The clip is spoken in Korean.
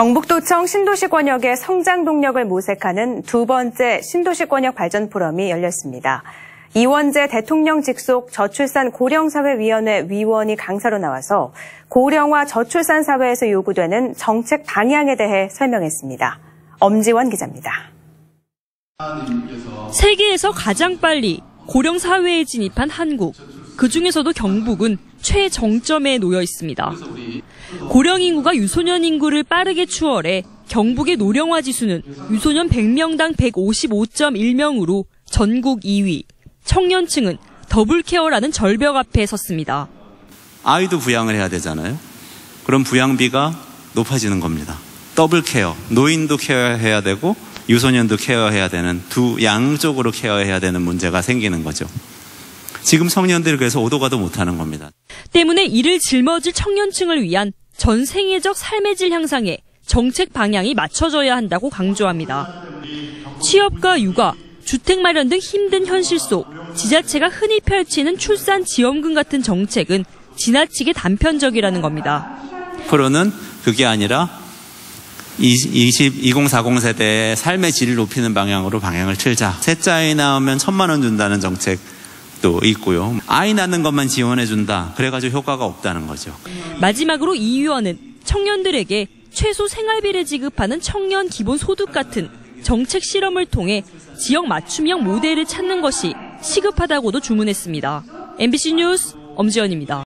경북도청 신도시권역의 성장 동력을 모색하는 두 번째 신도시권역 발전 포럼이 열렸습니다. 이원재 대통령 직속 저출산 고령사회위원회 위원이 강사로 나와서 고령화 저출산 사회에서 요구되는 정책 방향에 대해 설명했습니다. 엄지원 기자입니다. 세계에서 가장 빨리 고령 사회에 진입한 한국. 그 중에서도 경북은 최정점에 놓여 있습니다. 고령 인구가 유소년 인구를 빠르게 추월해 경북의 노령화 지수는 유소년 100명당 155.1명으로 전국 2위. 청년층은 double care라는 절벽 앞에 섰습니다. 아이도 부양을 해야 되잖아요. 그럼 부양비가 높아지는 겁니다. double care, 노인도 care해야 되고 유소년도 care해야 되는 두 양쪽으로 care해야 되는 문제가 생기는 거죠. 지금 청년들이 그래서 오도 가도 못하는 겁니다. 때문에 이를 짊어질 청년층을 위한 전 생애적 삶의 질 향상에 정책 방향이 맞춰져야 한다고 강조합니다. 취업과 육아, 주택 마련 등 힘든 현실 속 지자체가 흔히 펼치는 출산 지원금 같은 정책은 지나치게 단편적이라는 겁니다. 프로는 그게 아니라 20, 2040 세대의 삶의 질을 높이는 방향으로 방향을 틀자. 셋째 아이 낳으면 천만 원 준다는 정책 도 있고요. 아이 낳는 것만 지원해 준다. 그래가지고 효과가 없다는 거죠. 마지막으로 이 위원은 청년들에게 최소 생활비를 지급하는 청년 기본 소득 같은 정책 실험을 통해 지역 맞춤형 모델을 찾는 것이 시급하다고도 주문했습니다. MBC 뉴스 엄지연입니다.